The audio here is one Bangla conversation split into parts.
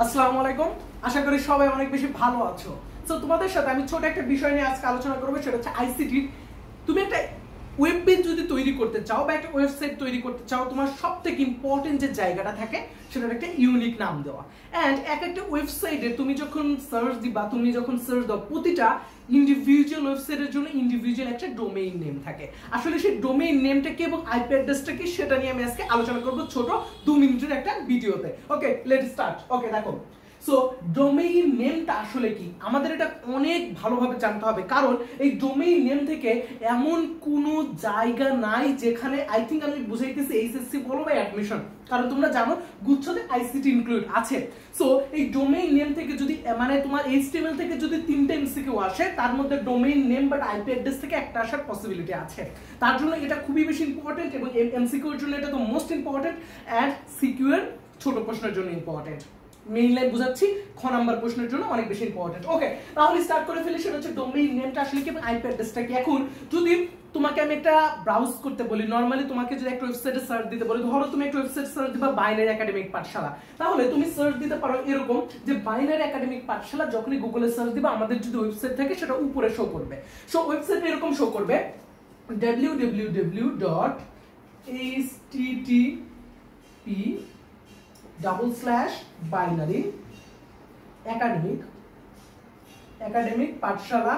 আসসালামু আলাইকুম। আশা করি সবাই অনেক বেশি ভালো আছো। তো তোমাদের সাথে আমি ছোট একটা বিষয় নিয়ে আজকে আলোচনা করব, সেটা হচ্ছে আইসিটি তুমি একটা ওয়েব পেজ যদি তৈরি করতে চাও বা একটা ওয়েবসাইট তৈরি করতে চাও, তোমার সব থেকে ইম্পর্টেন্ট যে জায়গাটা থাকে, সেটার একটা ইউনিক নাম দেওয়া। অ্যান্ড এক একটা ওয়েবসাইটে তুমি যখন সার্চ দিবা, তুমি যখন সার্চ দাও, প্রতিটা ইন্ডিভিজুয়াল ওয়েবসাইটের জন্য ইন্ডিভিজুয়াল একটা ডোমেইন নেম থাকে। আসলে সেই ডোমেইন নেমটা কি এবং আইপি অ্যাড্রেসটা কি, সেটা নিয়ে আমি আজকে আলোচনা করব ছোট দু মিনিটের একটা ভিডিওতে। ওকে লেট স্টার্ট ওকে দেখো সো ডোমেইন নেমটা আসলে কি? আমাদের এটা অনেক ভালোভাবে জানতে হবে। কারণ এই ডোমেইন নেম থেকে এমন কোনো জায়গা নাই যেখানে আই থিঙ্ক আমি বুঝাইতেছি এইচএসসি বলো বা অ্যাডমিশন কারণ তোমরা জানো, গুচ্ছতে আইসিটি ইনক্লুড আছে। সো এই ডোমেইন নেম থেকে যদি মানে তোমার এইচটিএমএল থেকে যদি তিনটে এমসিকিউ আসে, তার মধ্যে domain name but IP address থেকে একটা আসার পসিবিলিটি আছে। তার জন্য এটা খুবই বেশি ইম্পর্টেন্ট এবং এমসিকিউর জন্য এটা তো মোস্ট ইম্পর্টেন্ট অ্যান্ড সিকিউর ছোট প্রশ্নের জন্য ইম্পর্টেন্ট মেইন লাইন বুঝাচ্ছি, খ নাম্বার প্রশ্নের জন্য অনেক বেশি ইম্পর্টেন্ট ওকে তাহলে স্টার্ট করে ফেলি, সেটা হচ্ছে ডোমেইন নেমটা আসলে কি এবং আইপি অ্যাড্রেসটা কি? এখন যদি তোমাকে আমি একটা ব্রাউজ করতে বলি নর্মালি তোমাকে যদি একটা ওয়েবসাইটে সার্চ দিতে বলি, ধরো তুমি একটা ওয়েবসাইট সার্চ দিবা বাইনারি একাডেমিক পাঠশালা তাহলে তুমি সার্চ দিতে পারো এরকম যে বাইনারি একাডেমিক পাঠশালা যখনই গুগলে সার্চ দিবা, আমাদের যদি ওয়েবসাইট থাকে, সেটা উপরে শো করবে। সো ওয়েবসাইট এরকম শো করবে www.http double slash binary academic academic Pathshala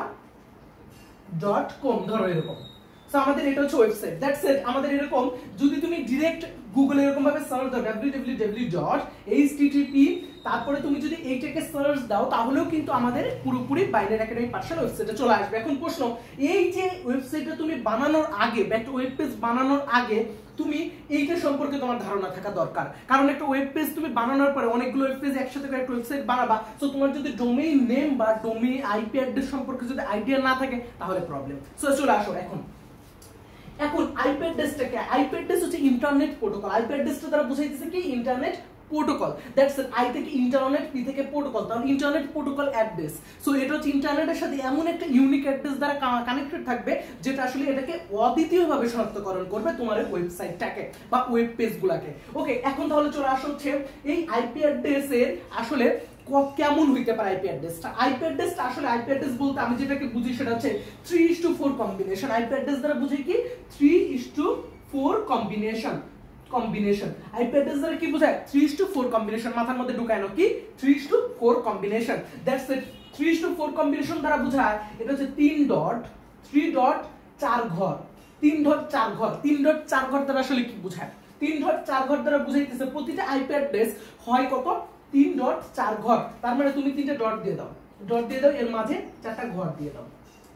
dot com ধরো এরকম। সো আমাদের এটা হচ্ছে ওয়েবসাইট দ্যাটস ইট আমাদের এরকম, যদি তুমি ডিরেক্ট গুগলে এরকম ভাবে সার্চ দাও, www.http তারপরে তুমি যদি এইটাকে সার্চ দাও, তাহলেও কিন্তু আমাদের পুরোপুরি বাইনারি একাডেমিক পাঠশালা ওয়েবসাইটে চলে আসবে। এখন প্রশ্ন, এই যে ওয়েবসাইটটা তুমি বানানোর আগে বা একটা ওয়েব পেজ বানানোর আগে, তুমি এইটা সম্পর্কে তোমার ধারণা থাকা দরকার। কারণ একটা ওয়েব পেজ তুমি বানানোর পরে অনেকগুলো ওয়েব পেজ একসাথে করে একটা ওয়েবসাইট বানাবা সো তোমার যদি ডোমেইন নেম বা ডোমেইন আইপি অ্যাড্রেস সম্পর্কে যদি আইডিয়া না থাকে, তাহলে প্রবলেম সো চলে আসো এখন। এখন আইপি অ্যাড্রেসটা কি? আইপি অ্যাড্রেস হচ্ছে ইন্টারনেট প্রোটোকল আইপি অ্যাড্রেসটা তারা বুঝাইতেছে কি? ইন্টারনেট প্রোটোকল দ্যাটস আই থেকে ইন্টারনেট পি থেকে প্রোটোকল তাহলে ইন্টারনেট প্রোটোকল অ্যাড্রেস সো এটা হচ্ছে ইন্টারনেটের সাথে এমন একটা ইউনিক অ্যাড্রেস দ্বারা কানেক্টেড থাকবে, যেটা আসলে এটাকে অদ্বিতীয়ভাবে শনাক্তকরণ করবে তোমার ওয়েবসাইটটাকে বা ওয়েব পেজগুলোকে ওকে এখন তাহলে চলে আসা হচ্ছে এই আইপি অ্যাড্রেসের আসলে কেমন হইতে পারে আইপি অ্যাড্রেসটা আইপি অ্যাড্রেসটা আসলে আইপি অ্যাড্রেস বলতে আমি যেটাকে বুঝি সেটা হচ্ছে three is two four combination IP address দ্বারা বুঝি কি? Three is two four combination combination IP address দ্বারা কি বোঝায়? Three is two four combination মাথার মধ্যে ঢুকায় না কি? Three is two four combination that's it three is two four combination দ্বারা বোঝায়, এটা হচ্ছে তিন ডট থ্রি ডট চার ঘর। তিন ডট চার ঘর। তিন ডট চার ঘর দ্বারা আসলে কি বোঝায়? তিন ডট চার ঘর দ্বারা বুঝাইতেছে প্রতিটা আইপি অ্যাড্রেস হয় কত? তিন ডট চার ঘর। তার মানে তুমি তিনটা ডট দিয়ে দাও। ডট দিয়ে দাও, এর মাঝে চারটা ঘর দিয়ে দাও।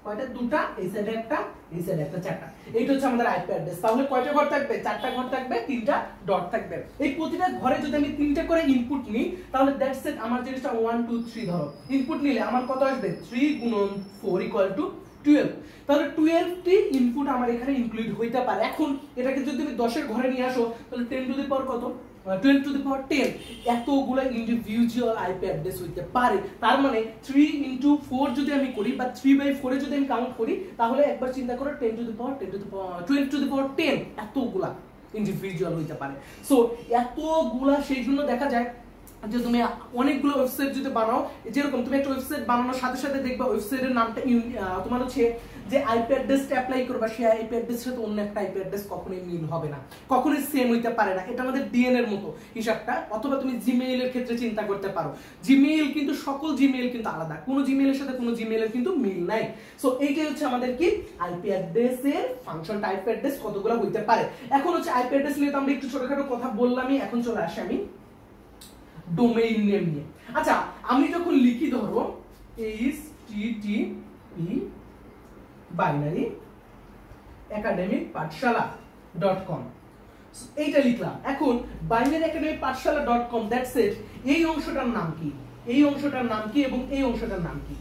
কয়টা? দুটা, এই সাইডে একটা, এই সাইডে একটা, চারটা। এইটা হচ্ছে আমাদের আইপি অ্যাড্রেস তাহলে কয়টা ঘর থাকবে? চারটা ঘর থাকবে, তিনটা ডট থাকবে। এই প্রতিটা ঘরে যদি আমি তিনটা করে ইনপুট নিই, তাহলে দ্যাটস ইট আমার জিনিসটা ওয়ান টু থ্রি ধরো। ইনপুট নিলে আমার কত আসবে? থ্রি গুণন ফোর ইকুয়াল টু টুয়েলভ তাহলে টুয়েলভটি ইনপুট আমার এখানে ইনক্লুড হইতে পারে। এখন এটাকে যদি তুমি দশের ঘরে নিয়ে আসো, তাহলে টেন টু দি পাওয়ার কত? Twelve to the power ten এতগুলো ইন্ডিভিজুয়াল আইপি অ্যাড্রেস হইতে পারে। তার মানে থ্রি ইন্টু ফোর যদি আমি করি বা থ্রি বাই ফোরে যদি আমি কাউন্ট করি, তাহলে একবার চিন্তা করো ten to the power ten to the power twelve to the power ten এতগুলা ইন্ডিভিজুয়াল হইতে পারে। সো এতগুলা, সেই জন্য দেখা যায় যে তুমি অনেকগুলো ওয়েবসাইট যদি বানাও যেরকম তুমি একটা ওয়েবসাইট বানানোর সাথে সাথে দেখবা ওয়েবসাইটের নামটা তোমার হচ্ছে যে আইপি অ্যাড্রেসটা অ্যাপ্লাই করবা, সেই আইপি অ্যাড্রেসের সাথে অন্য একটা আইপি অ্যাড্রেস কখনোই মিল হবে না। কখনোই সেম হইতে পারে না। এটা আমাদের ডিএন এর মতো হিসাবটা। অথবা তুমি জিমেইল এর ক্ষেত্রে চিন্তা করতে পারো। জিমেইল কিন্তু সকল জিমেইল কিন্তু আলাদা। কোনো জিমেইলের সাথে কোনো জিমেইলের কিন্তু মিল নাই। সো এইটাই হচ্ছে আমাদের কি? আইপি অ্যাড্রেসের ফাংশন টাইপ অ্যাড্রেস কতগুলো হইতে পারে। এখন হচ্ছে আইপি অ্যাড্রেস নিয়ে তো আমরা একটু ছোটখাটো কথা বললামই। এখন চলে আসি আমি ডোমেইন নেম নিয়ে। আচ্ছা আমি যখন লিখি ধরো H T T P binary academic Pathshala dot com এইটা লিখলাম। এখন binary academic Pathshala dot com that's it এই অংশটার নাম কি? এই অংশটার নাম কি এবং এই অংশটার নাম কি?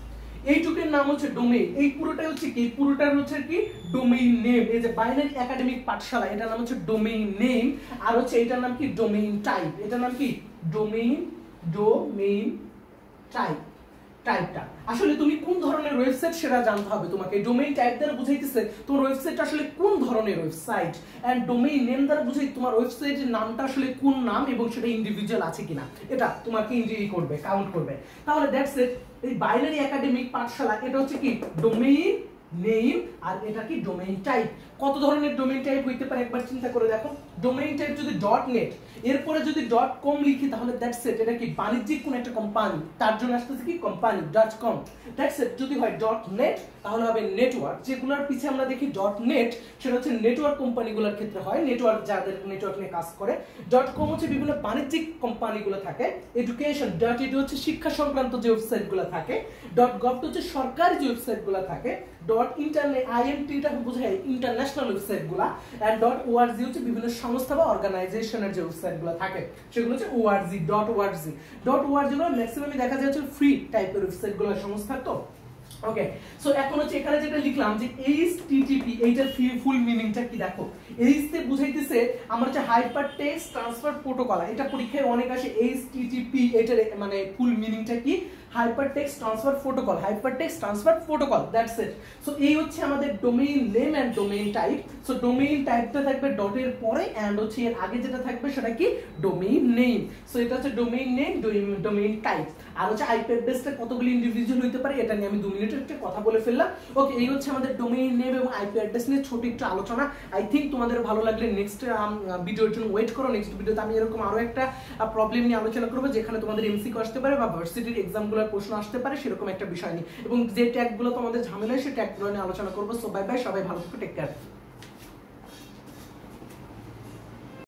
এইটুকের নাম হচ্ছে ডোমেইন এই পুরোটাই হচ্ছে কি? পুরোটার হচ্ছে কি? ডোমেইন নেম এই যে বাইনারি একাডেমিক পাঠশালা, এটার নাম হচ্ছে ডোমেইন নেম আর হচ্ছে এটার নাম কি? ডোমেইন টাইপ এটার নাম কি? ডোমেইন ডোমেইন টাইপ টাইপটা আসলে তুমি কোন ধরনের ওয়েবসাইট সেটা জানতে হবে তোমাকে। ডোমেইন টাইপ দ্বারা বুঝাইতেছে, তোমার ওয়েবসাইট আসলে কোন ধরনের ওয়েবসাইট এন্ড ডোমেইন নেম দ্বারা বুঝাই, তোমার ওয়েবসাইটের নামটা আসলে কোন নাম এবং সেটা ইন্ডিভিজুয়াল আছে কিনা? এটা তোমাকে ইন্ডিভিজুয়াল করবে কাউন্ট করবে। তাহলে দ্যাটস ইট এই বাইনারি একাডেমিক পাঠশালা, এটা হচ্ছে কি? ডোমেইন নেম আর এটা কি? ডোমেইন টাইপ কত ধরনের ডোমেইন টাইপ হইতে পারে একবার চিন্তা করে দেখো। ডোমেইন টাইপ যদি ডট নেট এরপরে যদি ডট কম লিখি, তাহলে দ্যাটস ইট এটা কি বাণিজ্যিক কোন একটা কোম্পানি তার জন্য আসতেছে কি? Company dot com that's it যদি হয় ডট নেট তাহলে হবে নেটওয়ার্ক যেগুলোর পিছে আমরা দেখি ডট নেট সেটা হচ্ছে নেটওয়ার্ক কোম্পানিগুলোর ক্ষেত্রে হয় নেটওয়ার্ক যাদের নেটওয়ার্ক নিয়ে কাজ করে। ডট কম হচ্ছে বিভিন্ন বাণিজ্যিক কোম্পানিগুলো থাকে এডুকেশন ডট ইট হচ্ছে শিক্ষা সংক্রান্ত যে ওয়েবসাইটগুলো থাকে ডট গভ হচ্ছে সরকারি যে ওয়েবসাইটগুলো থাকে ডট ইন্টারনেট আইএনটিটা বোঝায় ইন্টারন্যাশনাল ওয়েবসাইটগুলো এন্ড ডট ওআরজি হচ্ছে বিভিন্ন সংস্থা বা অর্গানাইজেশনের যে ওয়েবসাইটগুলো থাকে, সেগুলো হচ্ছে ORG dot ORG dot ORG গুলো ম্যাক্সিমামই দেখা যায় হচ্ছে ফ্রি টাইপের ওয়েবসাইটগুলো সংস্থা তো। ওকে সো এখন হচ্ছে এখানে যেটা লিখলাম যে এইচ এইচটিটিপি এইটার ফুল মিনিংটা কি দেখো? এইচ তে বুঝাইতেছে আমার হচ্ছে হাইপার টেক্সট ট্রান্সফার প্রোটোকল এটা পরীক্ষায় অনেক আসে এইচটিটিপি এটার মানে ফুল মিনিংটা কি? Hyper text transfer protocol hyper text transfer protocol that's it so এই হচ্ছে আমাদের domain name and domain type so domain টাইপটা থাকবে ডটের পরে এন্ড হচ্ছে এর আগে যেটা থাকবে সেটা কি? ডোমেইন নেম সো এটা হচ্ছে ডোমেইন নেম ডোমেইন টাইপ আর হচ্ছে আইপি অ্যাড্রেসটা কতগুলি ইন্ডিভিজুয়াল হতে পারে এটা নিয়ে আমি দু মিনিটের একটা কথা বলে ফেললাম। ওকে এই হচ্ছে আমাদের ডোমেইন নেম এবং আইপি নিয়ে ছোট একটু আলোচনা। আই থিঙ্ক তোমাদের ভালো লাগলে নেক্সট ভিডিওর জন্য ওয়েট করো। নেক্সট ভিডিওতে আমি এরকম আরও একটা প্রবলেম নিয়ে আলোচনা করব, যেখানে তোমাদের এমসিকিউ আসতে পারে বা ভার্সিটির এক্সামগুলোর প্রশ্ন আসতে পারে, সেরকম একটা বিষয় নেই। এবং যে ট্যাগগুলো তোমাদের ঝামেলা সে ট্যাগগুলো নিয়ে আলোচনা করব। সো বাই বাই সবাই ভালো থাকো টেক কেয়ার